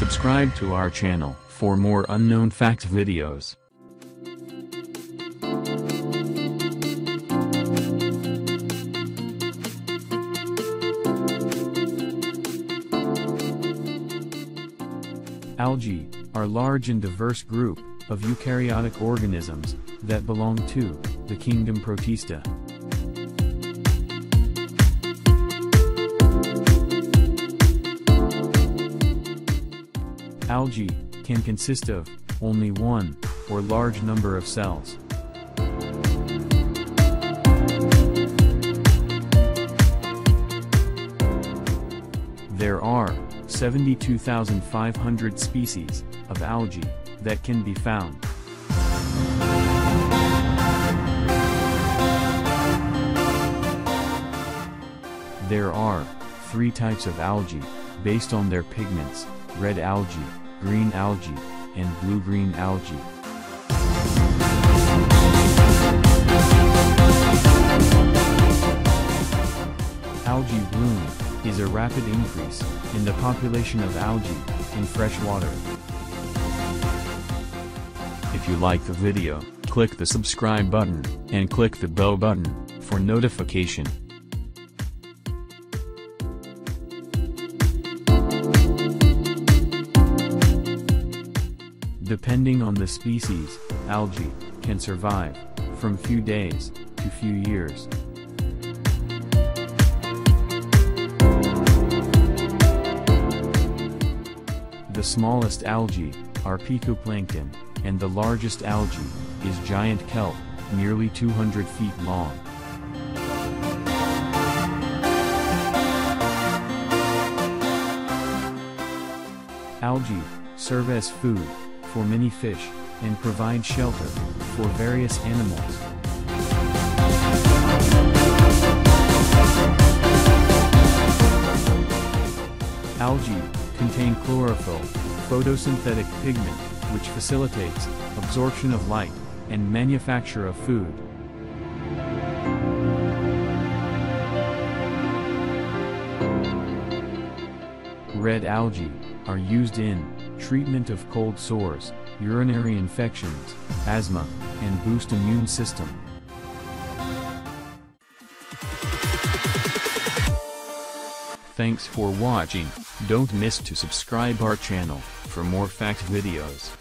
Subscribe to our channel for more unknown fact videos. Algae are large and diverse group of eukaryotic organisms that belong to the kingdom Protista. Algae can consist of only one or large number of cells. There are 72,500 species of algae that can be found. There are three types of algae based on their pigments, red algae, green algae, and blue-green algae. Algae bloom is a rapid increase in the population of algae in fresh water. If you like the video, click the subscribe button, and click the bell button, for notification. Depending on the species, algae can survive from few days to few years. The smallest algae are picoplankton, and the largest algae is giant kelp, nearly 200 feet long. Algae serve as food for many fish and provide shelter for various animals. Algae contain chlorophyll, photosynthetic pigment, which facilitates absorption of light and manufacture of food. Red algae are used in treatment of cold sores, urinary infections, asthma, and boost immune system. Thanks for watching, don't miss to subscribe our channel, for more fact videos.